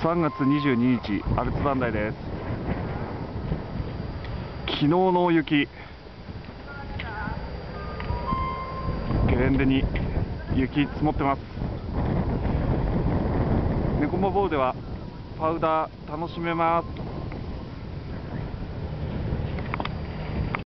3月22日アルツ磐梯です。昨日の雪。ゲレンデに雪積もってます。ネコモボではパウダー楽しめます。